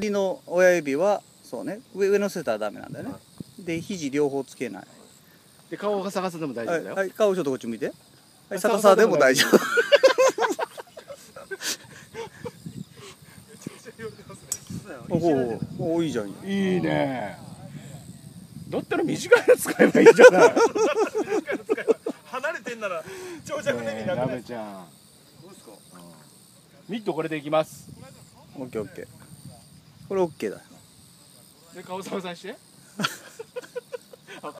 左の親指はそうね上上乗せたらダメなんだよね。で肘両方つけない。で顔が逆さでも大丈夫だよ、はい、はい、顔ちょっとこっち見て。ははいい逆さでも大丈夫。おおおおいいじゃん。いいね。だったら短いの使えばいいじゃない。離れてんなら長尺で見なくラない？メちゃん。どうですか？ミットこれでいきます。オッケーオッケーこれオッケーだで顔さにして。